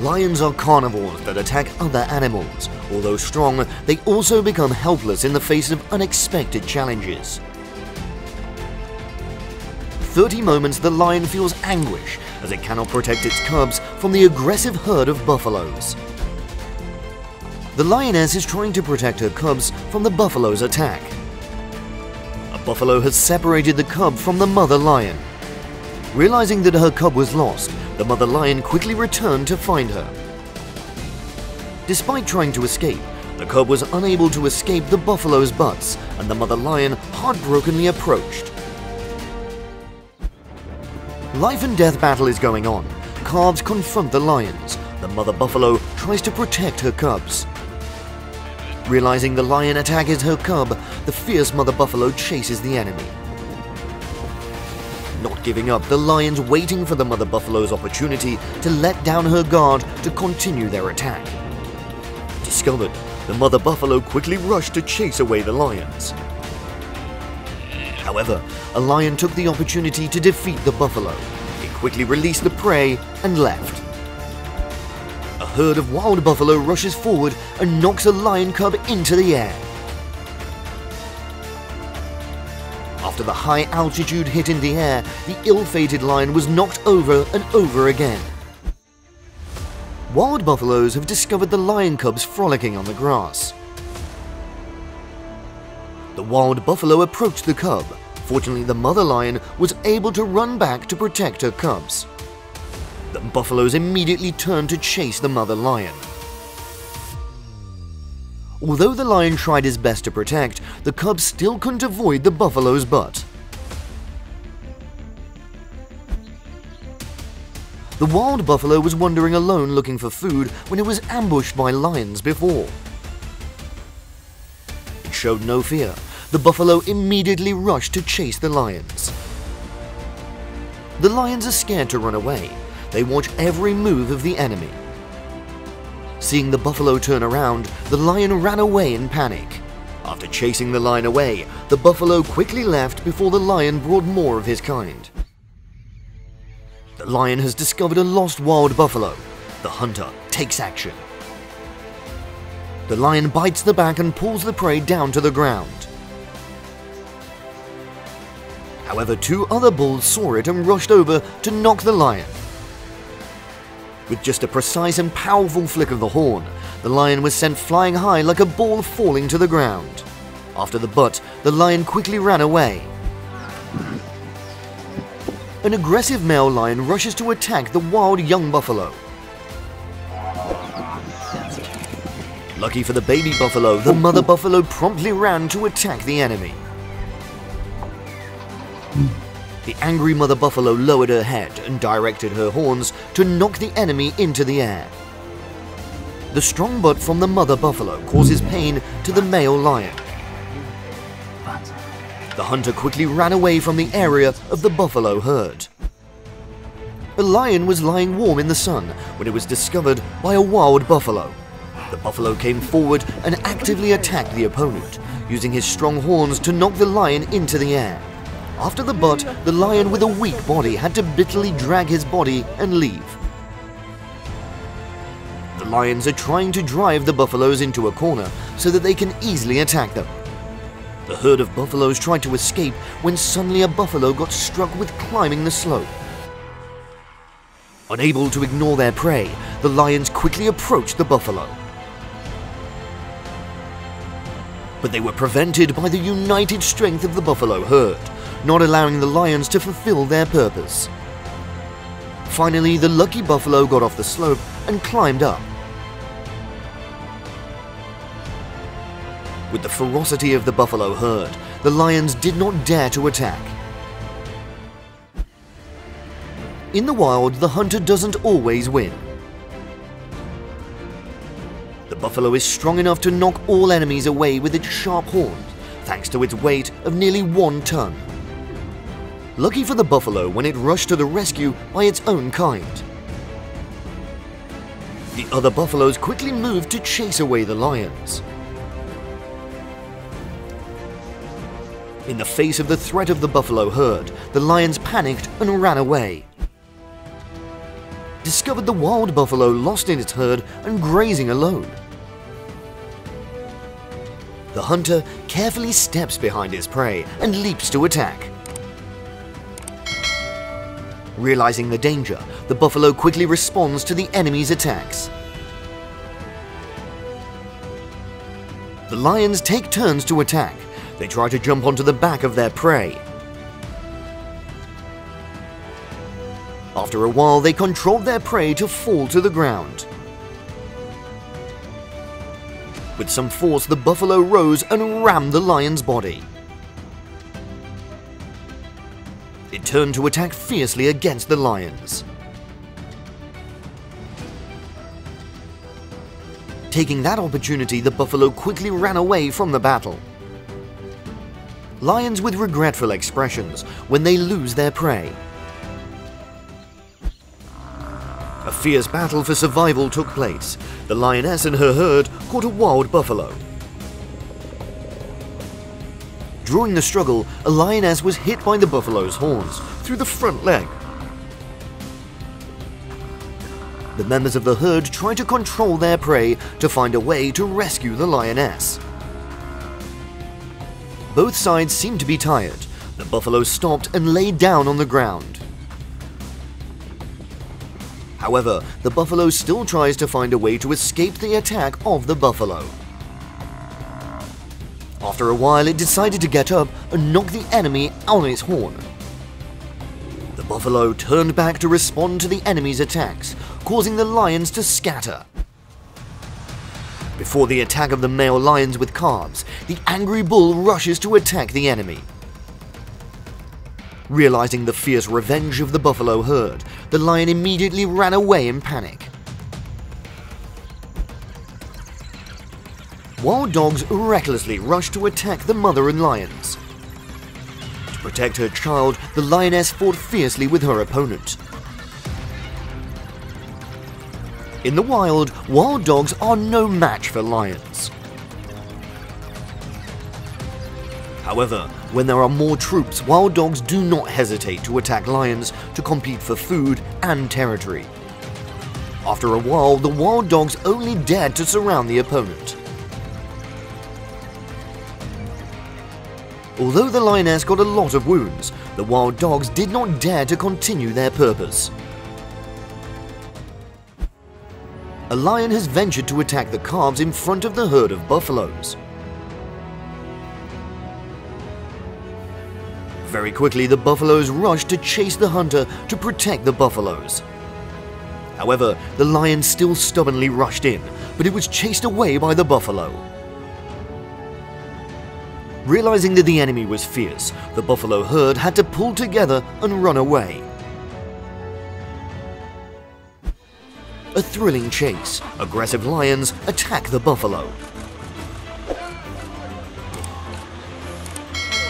Lions are carnivores that attack other animals. Although strong, they also become helpless in the face of unexpected challenges. 30 moments the lion feels anguish as it cannot protect its cubs from the aggressive herd of buffaloes. The lioness is trying to protect her cubs from the buffalo's attack. A buffalo has separated the cub from the mother lion. Realizing that her cub was lost, the mother lion quickly returned to find her. Despite trying to escape, the cub was unable to escape the buffalo's butts, and the mother lion heartbrokenly approached. Life and death battle is going on. Calves confront the lions. The mother buffalo tries to protect her cubs. Realizing the lion attack is her cub, the fierce mother buffalo chases the enemy. Not giving up, the lion's waiting for the mother buffalo's opportunity to let down her guard to continue their attack. Discovered, the mother buffalo quickly rushed to chase away the lions. However, a lion took the opportunity to defeat the buffalo. It quickly released the prey and left. A herd of wild buffalo rushes forward and knocks a lion cub into the air. After the high altitude hit in the air, the ill-fated lion was knocked over and over again. Wild buffaloes have discovered the lion cubs frolicking on the grass. The wild buffalo approached the cub. Fortunately, the mother lion was able to run back to protect her cubs. The buffaloes immediately turned to chase the mother lion. Although the lion tried his best to protect, the cub still couldn't avoid the buffalo's butt. The wild buffalo was wandering alone looking for food when it was ambushed by lions before. It showed no fear. The buffalo immediately rushed to chase the lions. The lions are scared to run away. They watch every move of the enemy. Seeing the buffalo turn around, the lion ran away in panic. After chasing the lion away, the buffalo quickly left before the lion brought more of his kind. The lion has discovered a lost wild buffalo. The hunter takes action. The lion bites the back and pulls the prey down to the ground. However, two other bulls saw it and rushed over to knock the lion. With just a precise and powerful flick of the horn, the lion was sent flying high like a ball falling to the ground. After the butt, the lion quickly ran away. An aggressive male lion rushes to attack the wild young buffalo. Lucky for the baby buffalo, the mother buffalo promptly ran to attack the enemy. The angry mother buffalo lowered her head and directed her horns to knock the enemy into the air. The strong butt from the mother buffalo causes pain to the male lion. The hunter quickly ran away from the area of the buffalo herd. A lion was lying warm in the sun when it was discovered by a wild buffalo. The buffalo came forward and actively attacked the opponent, using his strong horns to knock the lion into the air. After the butt, the lion with a weak body had to bitterly drag his body and leave. The lions are trying to drive the buffaloes into a corner so that they can easily attack them. The herd of buffaloes tried to escape when suddenly a buffalo got struck with climbing the slope. Unable to ignore their prey, the lions quickly approached the buffalo. But they were prevented by the united strength of the buffalo herd, not allowing the lions to fulfill their purpose. Finally, the lucky buffalo got off the slope and climbed up. With the ferocity of the buffalo herd, the lions did not dare to attack. In the wild, the hunter doesn't always win. The buffalo is strong enough to knock all enemies away with its sharp horns, thanks to its weight of nearly one ton. Lucky for the buffalo when it rushed to the rescue by its own kind. The other buffaloes quickly moved to chase away the lions. In the face of the threat of the buffalo herd, the lions panicked and ran away. discovered the wild buffalo lost in its herd and grazing alone. The hunter carefully steps behind his prey and leaps to attack. Realizing the danger, the buffalo quickly responds to the enemy's attacks. The lions take turns to attack. They try to jump onto the back of their prey. After a while, they control their prey to fall to the ground. With some force, the buffalo rose and rammed the lion's body. Turned to attack fiercely against the lions. Taking that opportunity, the buffalo quickly ran away from the battle. Lions with regretful expressions when they lose their prey. A fierce battle for survival took place. The lioness and her herd caught a wild buffalo. During the struggle, a lioness was hit by the buffalo's horns through the front leg. The members of the herd try to control their prey to find a way to rescue the lioness. Both sides seem to be tired. The buffalo stopped and lay down on the ground. However, the buffalo still tries to find a way to escape the attack of the buffalo. After a while, it decided to get up and knock the enemy on its horn. The buffalo turned back to respond to the enemy's attacks, causing the lions to scatter. Before the attack of the male lions with calves, the angry bull rushes to attack the enemy. Realizing the fierce revenge of the buffalo herd, the lion immediately ran away in panic. Wild dogs recklessly rushed to attack the mother and lions. To protect her child, the lioness fought fiercely with her opponent. In the wild, wild dogs are no match for lions. However, when there are more troops, wild dogs do not hesitate to attack lions to compete for food and territory. After a while, the wild dogs only dared to surround the opponent. Although the lioness got a lot of wounds, the wild dogs did not dare to continue their purpose. A lion has ventured to attack the calves in front of the herd of buffaloes. Very quickly, the buffaloes rushed to chase the hunter to protect the buffaloes. However, the lion still stubbornly rushed in, but it was chased away by the buffalo. Realizing that the enemy was fierce, the buffalo herd had to pull together and run away. A thrilling chase. Aggressive lions attack the buffalo.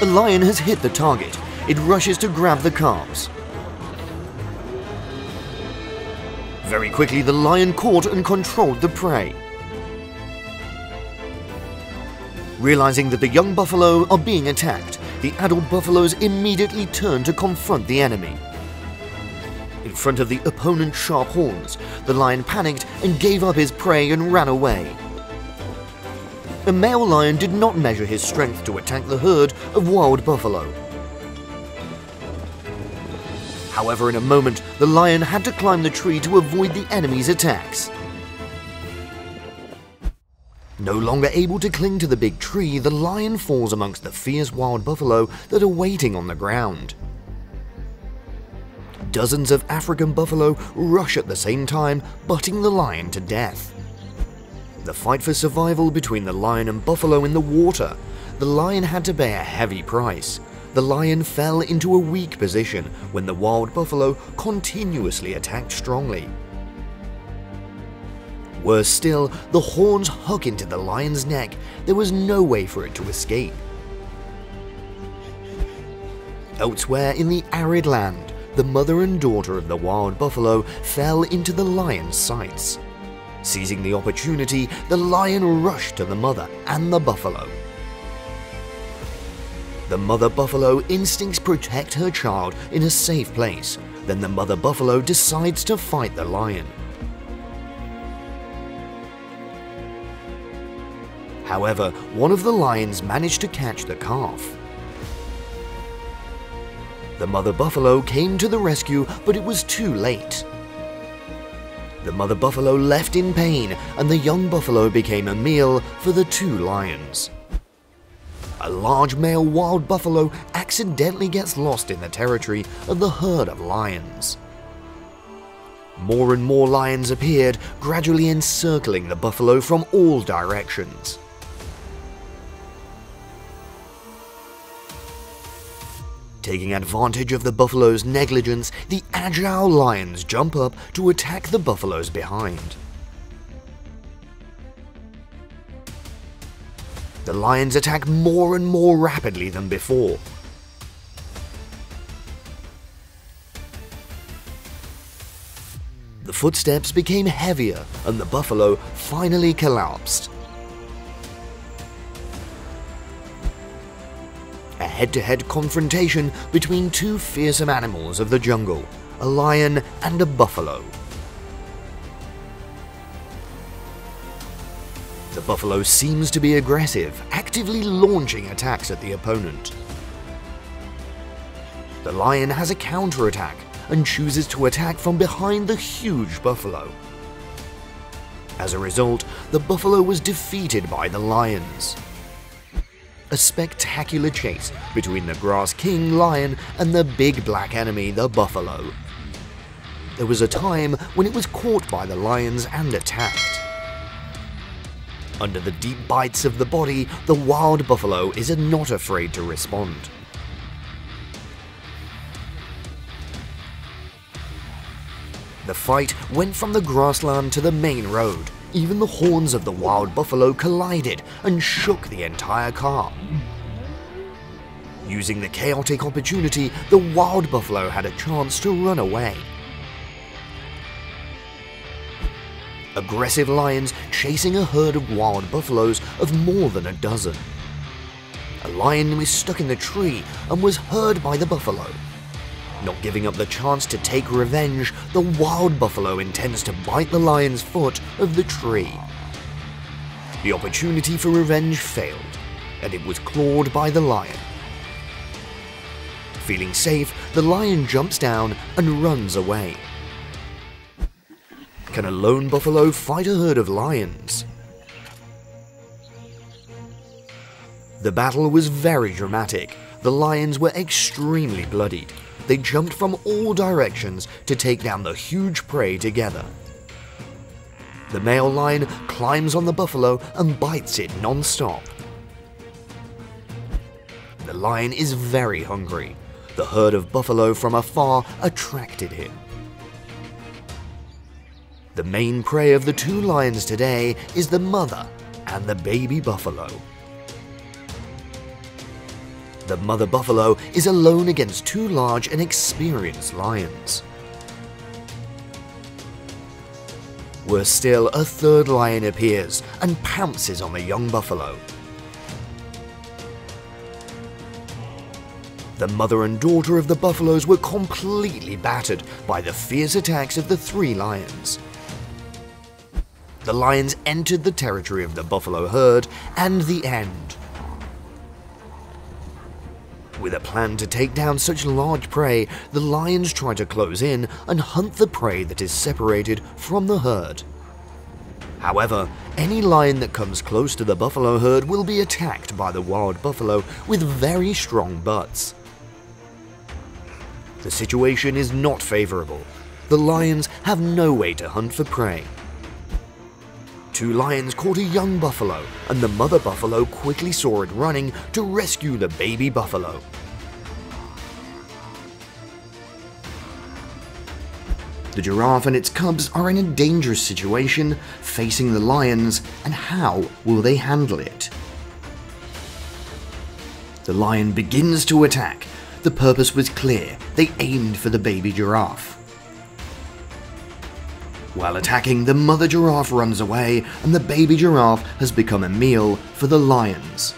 A lion has hit the target. It rushes to grab the calves. Very quickly, the lion caught and controlled the prey. Realizing that the young buffalo are being attacked, the adult buffaloes immediately turn to confront the enemy. In front of the opponent's sharp horns, the lion panicked and gave up his prey and ran away. A male lion did not measure his strength to attack the herd of wild buffalo. However, in a moment, the lion had to climb the tree to avoid the enemy's attacks. No longer able to cling to the big tree, the lion falls amongst the fierce wild buffalo that are waiting on the ground. Dozens of African buffalo rush at the same time, butting the lion to death. The fight for survival between the lion and buffalo in the water. The lion had to pay a heavy price. The lion fell into a weak position when the wild buffalo continuously attacked strongly. Worse still, the horns hook into the lion's neck. There was no way for it to escape. Elsewhere in the arid land, the mother and daughter of the wild buffalo fell into the lion's sights. Seizing the opportunity, the lion rushed to the mother and the buffalo. The mother buffalo instincts protect her child in a safe place. Then the mother buffalo decides to fight the lion. However, one of the lions managed to catch the calf. The mother buffalo came to the rescue, but it was too late. The mother buffalo left in pain, and the young buffalo became a meal for the two lions. A large male wild buffalo accidentally gets lost in the territory of the herd of lions. More and more lions appeared, gradually encircling the buffalo from all directions. Taking advantage of the buffalo's negligence, the agile lions jump up to attack the buffaloes behind. The lions attack more and more rapidly than before. The footsteps became heavier and the buffalo finally collapsed. A head-to-head confrontation between two fearsome animals of the jungle, a lion and a buffalo. The buffalo seems to be aggressive, actively launching attacks at the opponent. The lion has a counterattack and chooses to attack from behind the huge buffalo. As a result, the buffalo was defeated by the lions a spectacular chase between the Grass King lion and the big black enemy, the buffalo. There was a time when it was caught by the lions and attacked. Under the deep bites of the body, the wild buffalo is not afraid to respond. The fight went from the grassland to the main road, even the horns of the wild buffalo collided and shook the entire car. Using the chaotic opportunity, the wild buffalo had a chance to run away. Aggressive lions chasing a herd of wild buffaloes of more than a dozen. A lion was stuck in the tree and was heard by the buffalo. Not giving up the chance to take revenge, the wild buffalo intends to bite the lion's foot of the tree. The opportunity for revenge failed, and it was clawed by the lion. Feeling safe, the lion jumps down and runs away. Can a lone buffalo fight a herd of lions? The battle was very dramatic. The lions were extremely bloodied, they jumped from all directions to take down the huge prey together. The male lion climbs on the buffalo and bites it non-stop. The lion is very hungry. The herd of buffalo from afar attracted him. The main prey of the two lions today is the mother and the baby buffalo. The mother buffalo is alone against two large and experienced lions. Worse still, a third lion appears and pounces on the young buffalo. The mother and daughter of the buffaloes were completely battered by the fierce attacks of the three lions. The lions entered the territory of the buffalo herd, and the end with a plan to take down such large prey, the lions try to close in and hunt the prey that is separated from the herd. However, any lion that comes close to the buffalo herd will be attacked by the wild buffalo with very strong butts. The situation is not favorable. The lions have no way to hunt for prey, two lions caught a young buffalo, and the mother buffalo quickly saw it running to rescue the baby buffalo. The giraffe and its cubs are in a dangerous situation facing the lions, and how will they handle it? The lion begins to attack. The purpose was clear. They aimed for the baby giraffe. While attacking, the mother giraffe runs away and the baby giraffe has become a meal for the lions.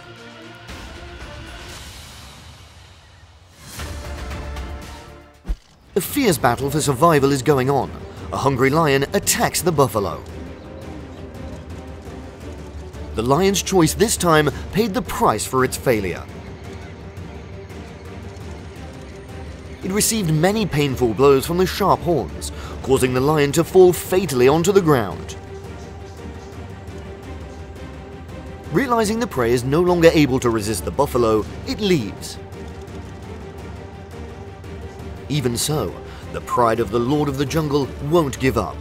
A fierce battle for survival is going on. A hungry lion attacks the buffalo. The lion's choice this time paid the price for its failure. It received many painful blows from the sharp horns, causing the lion to fall fatally onto the ground. Realizing the prey is no longer able to resist the buffalo, it leaves. Even so, the pride of the Lord of the Jungle won't give up.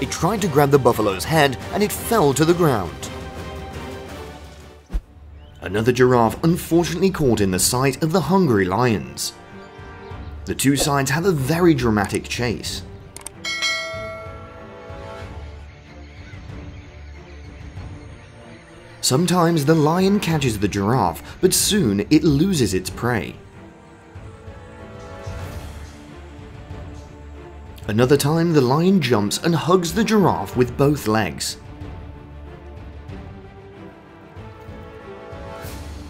It tried to grab the buffalo's head and it fell to the ground. Another giraffe unfortunately caught in the sight of the hungry lions. The two sides have a very dramatic chase. Sometimes the lion catches the giraffe, but soon it loses its prey. Another time, the lion jumps and hugs the giraffe with both legs.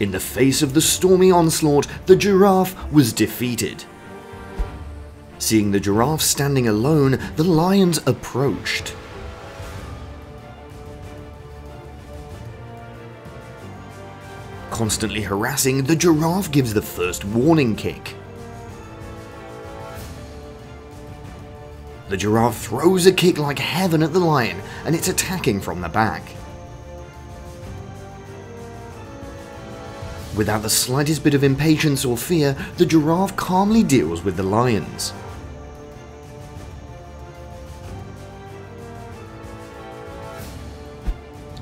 In the face of the stormy onslaught, the giraffe was defeated. Seeing the giraffe standing alone, the lions approached. Constantly harassing, the giraffe gives the first warning kick. The giraffe throws a kick like heaven at the lion, and it's attacking from the back. Without the slightest bit of impatience or fear, the giraffe calmly deals with the lions.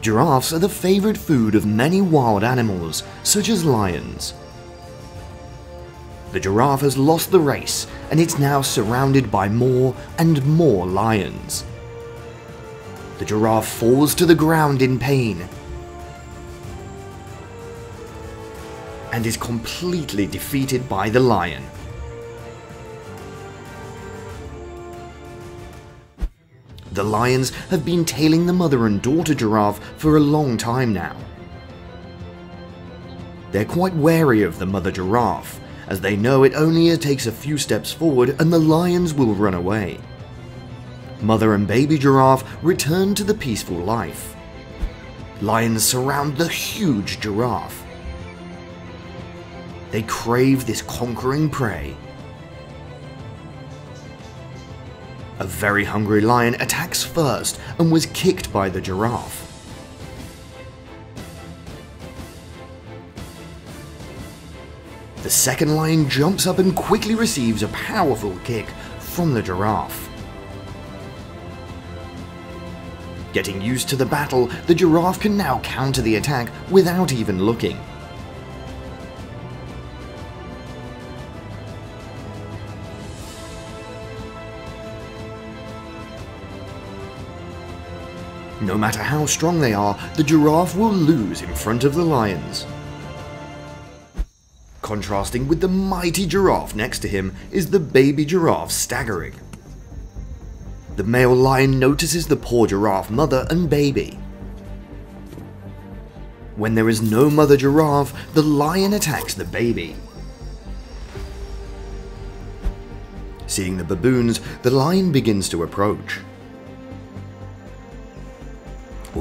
Giraffes are the favourite food of many wild animals, such as lions. The giraffe has lost the race, and it's now surrounded by more and more lions. The giraffe falls to the ground in pain, and is completely defeated by the lion. The lions have been tailing the mother and daughter giraffe for a long time now. They're quite wary of the mother giraffe, as they know it only takes a few steps forward and the lions will run away. Mother and baby giraffe return to the peaceful life. Lions surround the huge giraffe. They crave this conquering prey. A very hungry lion attacks first and was kicked by the giraffe. The second lion jumps up and quickly receives a powerful kick from the giraffe. Getting used to the battle, the giraffe can now counter the attack without even looking. No matter how strong they are, the giraffe will lose in front of the lions. Contrasting with the mighty giraffe next to him is the baby giraffe staggering. The male lion notices the poor giraffe mother and baby. When there is no mother giraffe, the lion attacks the baby. Seeing the baboons, the lion begins to approach.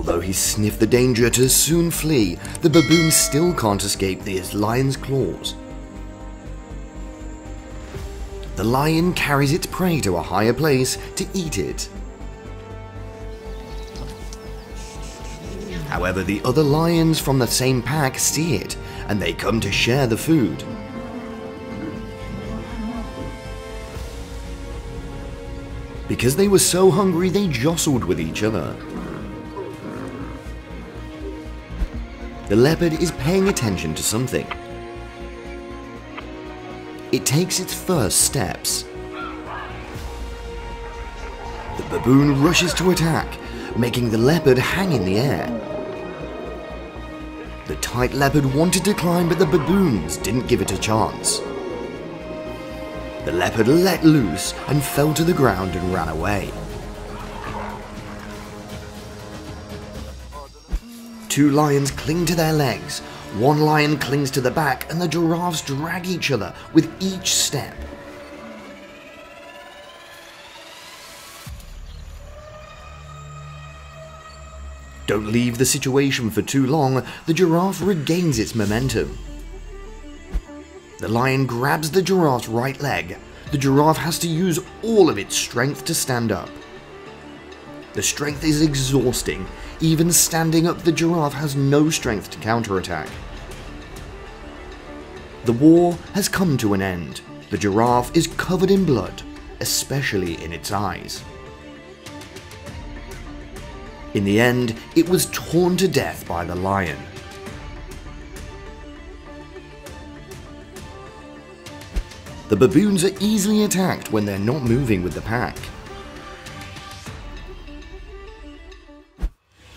Although he sniffed the danger to soon flee, the baboon still can't escape the lion's claws. The lion carries its prey to a higher place to eat it. However, the other lions from the same pack see it, and they come to share the food. Because they were so hungry, they jostled with each other. The leopard is paying attention to something. It takes its first steps. The baboon rushes to attack, making the leopard hang in the air. The tight leopard wanted to climb, but the baboons didn't give it a chance. The leopard let loose and fell to the ground and ran away. Two lions cling to their legs, One lion clings to the back and the giraffes drag each other with each step. Don't leave the situation for too long, the giraffe regains its momentum. The lion grabs the giraffe's right leg. The giraffe has to use all of its strength to stand up. The strength is exhausting. Even standing up, the giraffe has no strength to counterattack. The war has come to an end. The giraffe is covered in blood, especially in its eyes. In the end, it was torn to death by the lion. The baboons are easily attacked when they're not moving with the pack.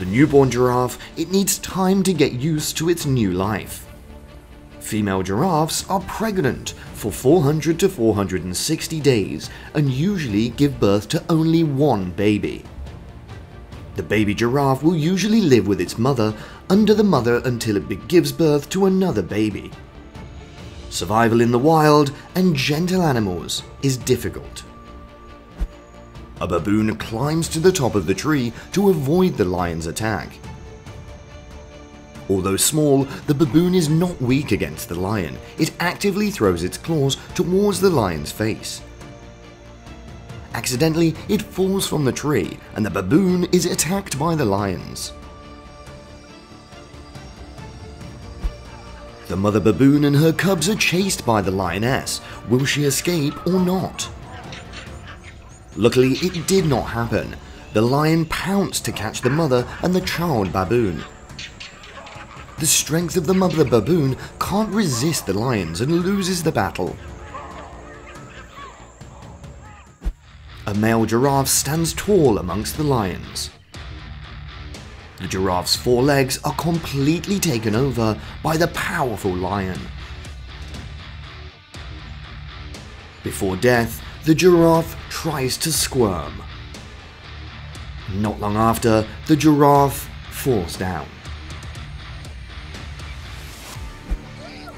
The newborn giraffe, it needs time to get used to its new life. Female giraffes are pregnant for 400 to 460 days and usually give birth to only one baby. The baby giraffe will usually live with its mother under the mother until it gives birth to another baby survival in the wild, and gentle animals is difficult. A baboon climbs to the top of the tree to avoid the lion's attack. Although small, the baboon is not weak against the lion. It actively throws its claws towards the lion's face. Accidentally, it falls from the tree, and the baboon is attacked by the lions. The mother baboon and her cubs are chased by the lioness. Will she escape or not? Luckily, it did not happen. The lion pounced to catch the mother and the child baboon. The strength of the mother baboon can't resist the lions and loses the battle. A male giraffe stands tall amongst the lions. The giraffe's four legs are completely taken over by the powerful lion. Before death, the giraffe tries to squirm. Not long after, the giraffe falls down.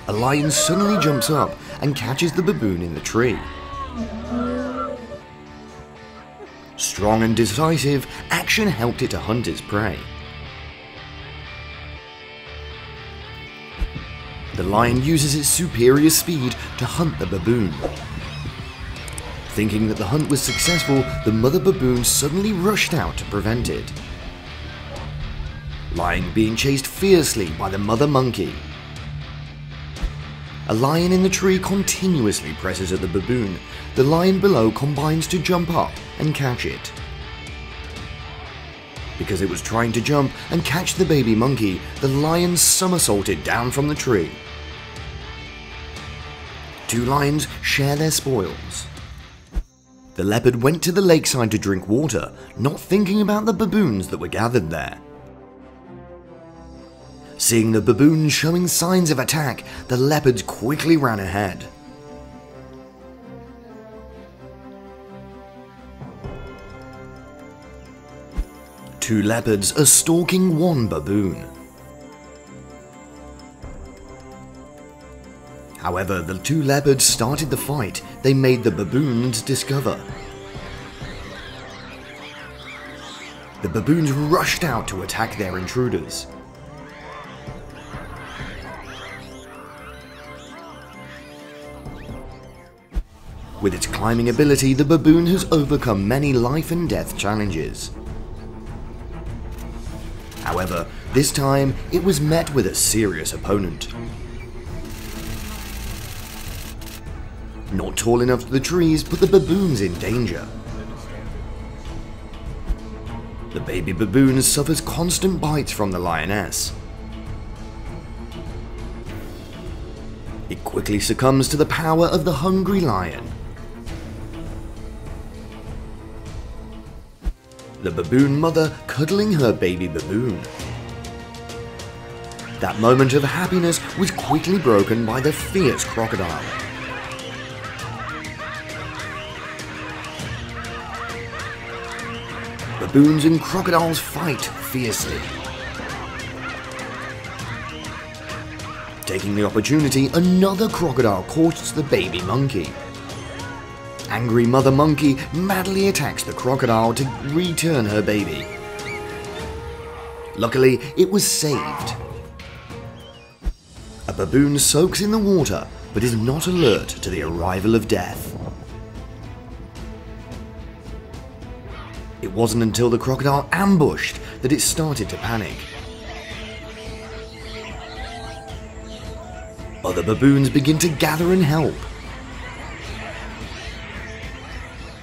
A lion suddenly jumps up and catches the baboon in the tree. Strong and decisive, action helped it to hunt its prey. The lion uses its superior speed to hunt the baboon. Thinking that the hunt was successful, the mother baboon suddenly rushed out to prevent it. Lion being chased fiercely by the mother monkey. A lion in the tree continuously presses at the baboon. The lion below combines to jump up and catch it. Because it was trying to jump and catch the baby monkey, the lion somersaulted down from the tree two lions share their spoils. The leopard went to the lakeside to drink water, not thinking about the baboons that were gathered there. Seeing the baboons showing signs of attack, the leopards quickly ran ahead. Two leopards are stalking one baboon. However, the two leopards started the fight they made the baboons discover. The baboons rushed out to attack their intruders. With its climbing ability, the baboon has overcome many life and death challenges. However, this time it was met with a serious opponent. Not tall enough to the trees put the baboons in danger. The baby baboon suffers constant bites from the lioness. It quickly succumbs to the power of the hungry lion. The baboon mother cuddling her baby baboon. That moment of happiness was quickly broken by the fierce crocodile. Baboons and crocodiles fight fiercely. Taking the opportunity, another crocodile courts the baby monkey. Angry mother monkey madly attacks the crocodile to return her baby. Luckily, it was saved. A baboon soaks in the water, but is not alert to the arrival of death. It wasn't until the crocodile ambushed that it started to panic. Other baboons begin to gather and help.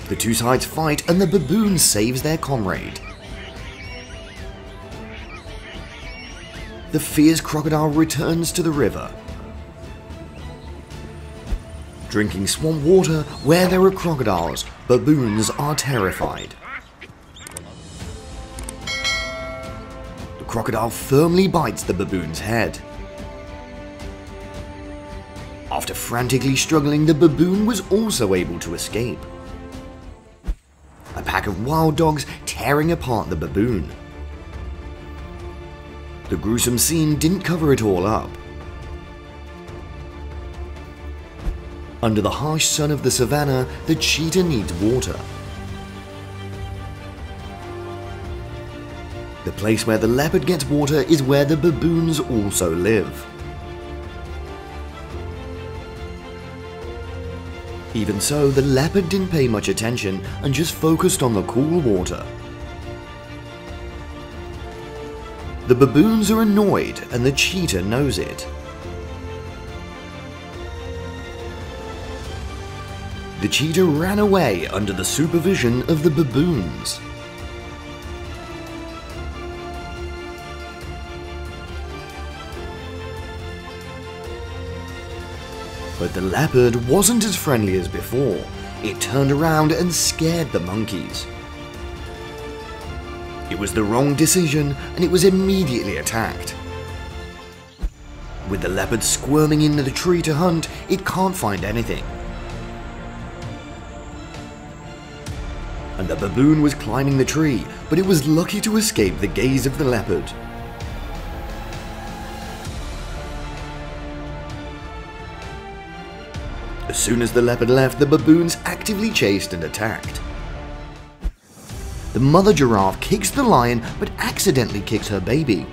The two sides fight and the baboon saves their comrade. The fierce crocodile returns to the river. Drinking swamp water where there are crocodiles, baboons are terrified. Crocodile firmly bites the baboon's head. After frantically struggling, the baboon was also able to escape. A pack of wild dogs tearing apart the baboon. The gruesome scene didn't cover it all up. Under the harsh sun of the savannah, the cheetah needs water. The place where the leopard gets water is where the baboons also live. Even so, the leopard didn't pay much attention and just focused on the cool water. The baboons are annoyed and the cheetah knows it. The cheetah ran away under the supervision of the baboons. But the leopard wasn't as friendly as before. It turned around and scared the monkeys. It was the wrong decision and it was immediately attacked. With the leopard squirming into the tree to hunt, it can't find anything. And the baboon was climbing the tree, but it was lucky to escape the gaze of the leopard. Soon as the leopard left, the baboons actively chased and attacked. The mother giraffe kicks the lion but accidentally kicks her baby.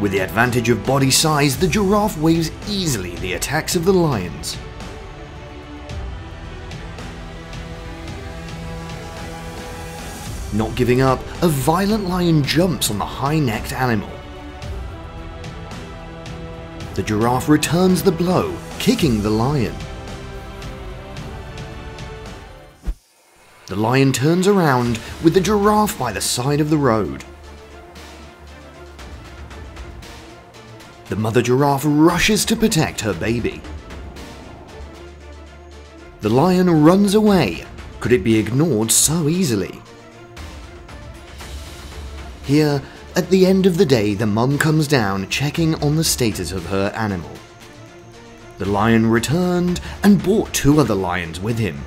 With the advantage of body size, the giraffe waves easily the attacks of the lions. Not giving up, a violent lion jumps on the high-necked animal. The giraffe returns the blow, kicking the lion. The lion turns around with the giraffe by the side of the road. The mother giraffe rushes to protect her baby. The lion runs away. Could it be ignored so easily? Here, at the end of the day, the mum comes down checking on the status of her animal. The lion returned and brought two other lions with him.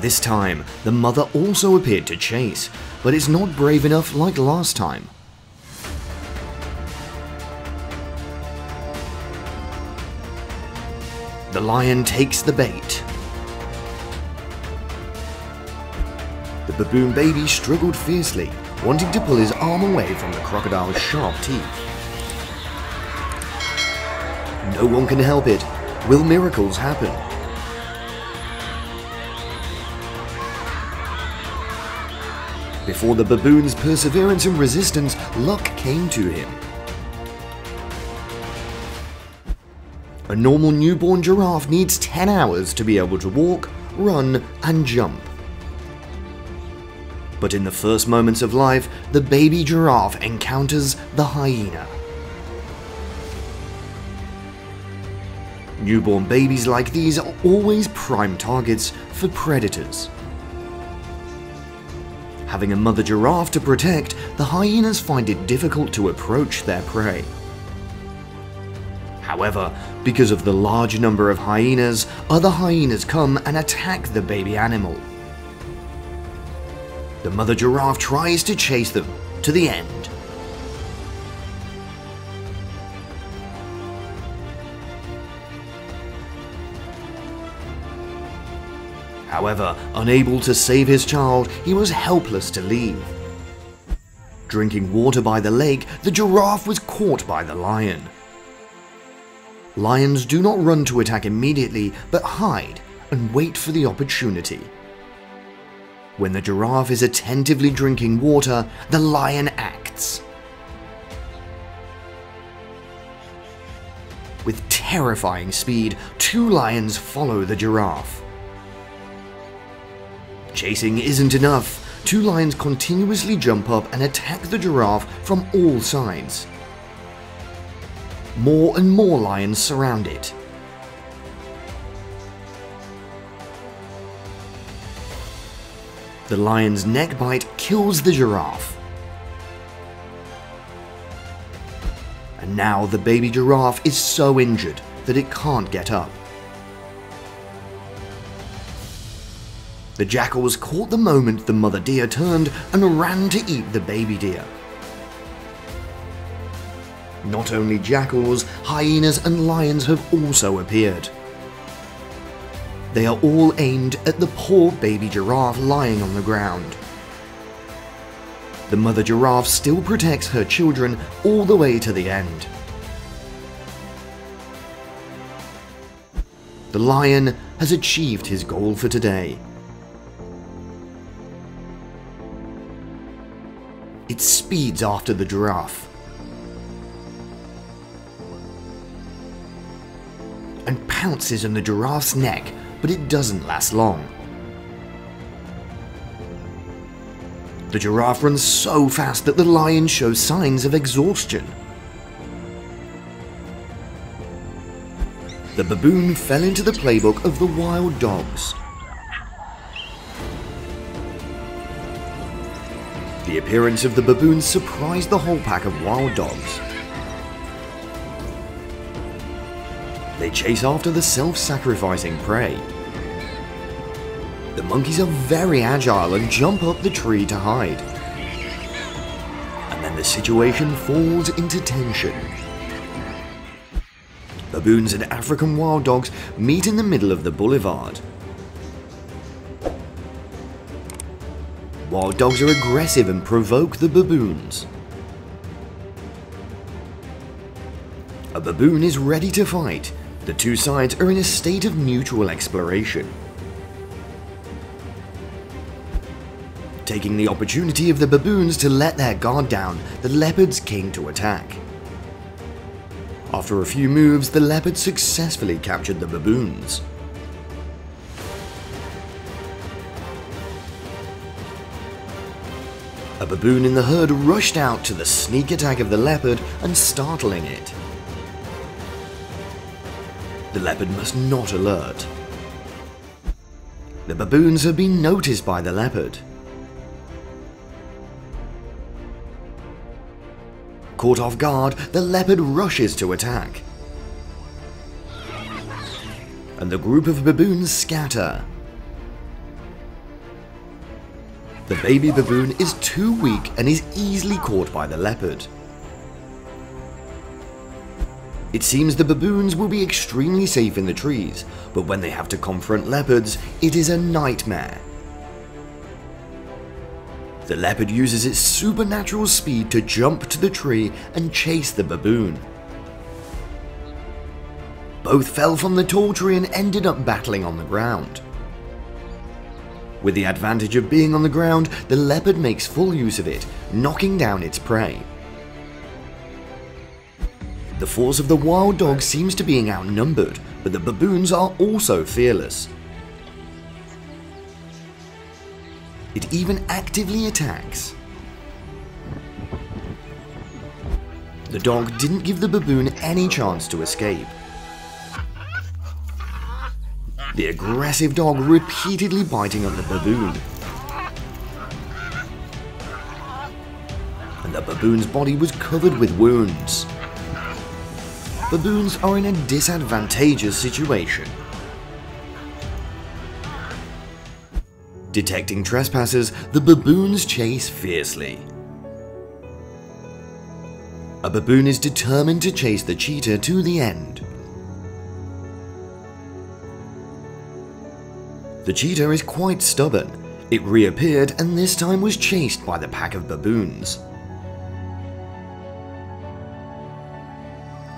This time, the mother also appeared to chase, but is not brave enough like last time. The lion takes the bait The baboon baby struggled fiercely, wanting to pull his arm away from the crocodile's sharp teeth. No one can help it. Will miracles happen? Before the baboon's perseverance and resistance, luck came to him. A normal newborn giraffe needs 10 hours to be able to walk, run, and jump but in the first moments of life, the baby giraffe encounters the hyena. Newborn babies like these are always prime targets for predators. Having a mother giraffe to protect, the hyenas find it difficult to approach their prey. However, because of the large number of hyenas, other hyenas come and attack the baby animal. The mother giraffe tries to chase them to the end. However, unable to save his child, he was helpless to leave. Drinking water by the lake, the giraffe was caught by the lion. Lions do not run to attack immediately, but hide and wait for the opportunity. When the giraffe is attentively drinking water, the lion acts. With terrifying speed, two lions follow the giraffe. Chasing isn't enough. Two lions continuously jump up and attack the giraffe from all sides. More and more lions surround it. The lion's neck bite kills the giraffe. And now the baby giraffe is so injured that it can't get up. The jackals caught the moment the mother deer turned and ran to eat the baby deer. Not only jackals, hyenas and lions have also appeared. They are all aimed at the poor baby giraffe lying on the ground. The mother giraffe still protects her children all the way to the end. The lion has achieved his goal for today. It speeds after the giraffe. And pounces on the giraffe's neck, but it doesn't last long. The giraffe runs so fast that the lion shows signs of exhaustion. The baboon fell into the playbook of the wild dogs. The appearance of the baboons surprised the whole pack of wild dogs. They chase after the self-sacrificing prey. The monkeys are very agile and jump up the tree to hide. And then the situation falls into tension. Baboons and African wild dogs meet in the middle of the boulevard. Wild dogs are aggressive and provoke the baboons. A baboon is ready to fight. The two sides are in a state of mutual exploration. Taking the opportunity of the baboons to let their guard down, the leopards came to attack. After a few moves, the leopard successfully captured the baboons. A baboon in the herd rushed out to the sneak attack of the leopard and startling it. The leopard must not alert. The baboons have been noticed by the leopard. Caught off guard, the leopard rushes to attack. And the group of baboons scatter. The baby baboon is too weak and is easily caught by the leopard. It seems the baboons will be extremely safe in the trees, but when they have to confront leopards, it is a nightmare. The leopard uses its supernatural speed to jump to the tree and chase the baboon. Both fell from the tall tree and ended up battling on the ground. With the advantage of being on the ground, the leopard makes full use of it, knocking down its prey. The force of the wild dog seems to being outnumbered, but the baboons are also fearless. It even actively attacks. The dog didn't give the baboon any chance to escape. The aggressive dog repeatedly biting at the baboon. And the baboon's body was covered with wounds. Baboons are in a disadvantageous situation. Detecting trespassers, the baboons chase fiercely. A baboon is determined to chase the cheetah to the end. The cheetah is quite stubborn. It reappeared and this time was chased by the pack of baboons.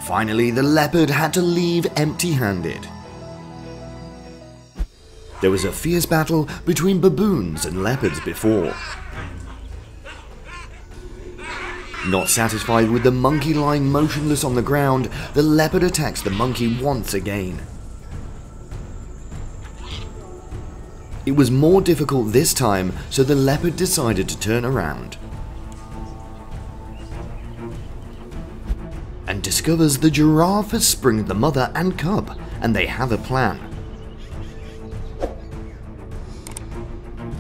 Finally, the leopard had to leave empty-handed. There was a fierce battle between baboons and leopards before. Not satisfied with the monkey lying motionless on the ground, the leopard attacks the monkey once again. It was more difficult this time, so the leopard decided to turn around. And discovers the giraffe has springed the mother and cub, and they have a plan.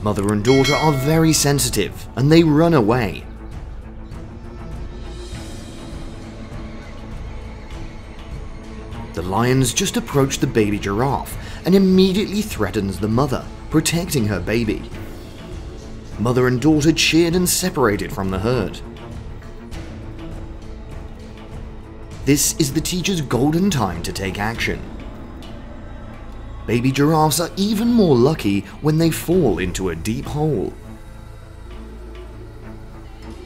Mother and daughter are very sensitive, and they run away. The lions just approach the baby giraffe and immediately threatens the mother, protecting her baby. Mother and daughter cheered and separated from the herd. This is the teacher's golden time to take action. Baby giraffes are even more lucky when they fall into a deep hole.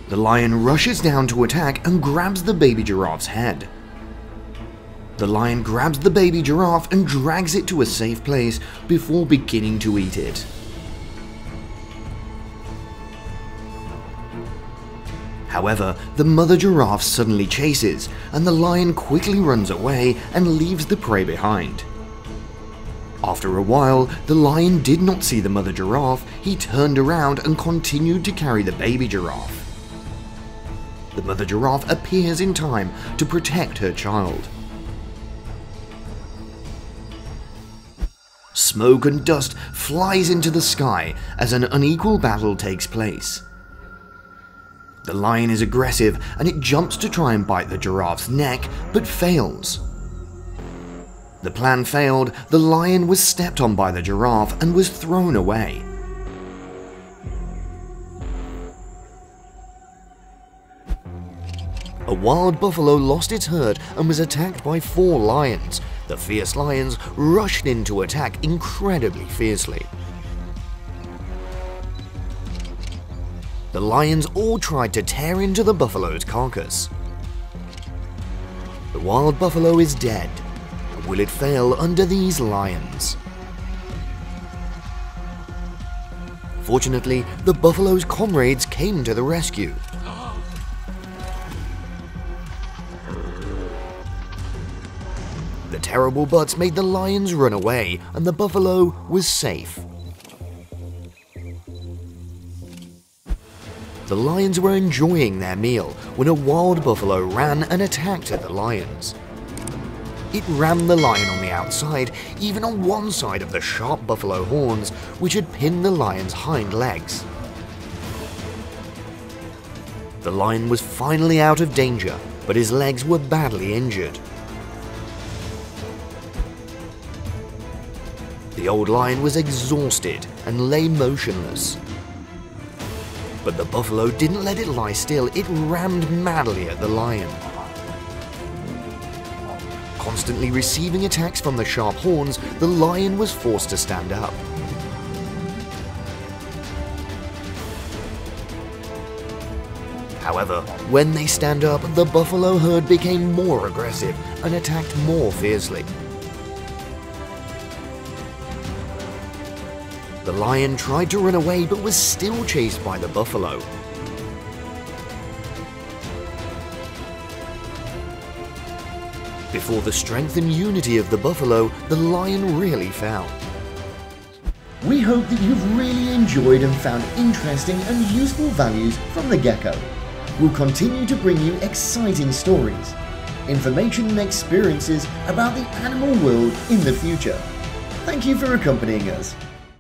The lion rushes down to attack and grabs the baby giraffe's head. The lion grabs the baby giraffe and drags it to a safe place before beginning to eat it. However, the mother giraffe suddenly chases, and the lion quickly runs away and leaves the prey behind. After a while, the lion did not see the mother giraffe, he turned around and continued to carry the baby giraffe. The mother giraffe appears in time to protect her child. Smoke and dust flies into the sky as an unequal battle takes place. The lion is aggressive and it jumps to try and bite the giraffe's neck, but fails. The plan failed, the lion was stepped on by the giraffe and was thrown away. A wild buffalo lost its herd and was attacked by four lions, the fierce lions rushed in to attack incredibly fiercely. The lions all tried to tear into the buffalo's carcass. The wild buffalo is dead. Will it fail under these lions? Fortunately, the buffalo's comrades came to the rescue. The terrible butts made the lions run away, and the buffalo was safe. The lions were enjoying their meal when a wild buffalo ran and attacked at the lions. It rammed the lion on the outside, even on one side of the sharp buffalo horns, which had pinned the lion's hind legs. The lion was finally out of danger, but his legs were badly injured. The old lion was exhausted and lay motionless. But the buffalo didn't let it lie still, it rammed madly at the lion. Constantly receiving attacks from the sharp horns, the lion was forced to stand up. However, when they stand up, the buffalo herd became more aggressive and attacked more fiercely. The lion tried to run away but was still chased by the buffalo. Before the strength and unity of the buffalo, the lion really fell. We hope that you've really enjoyed and found interesting and useful values from the gecko. We'll continue to bring you exciting stories, information and experiences about the animal world in the future. Thank you for accompanying us.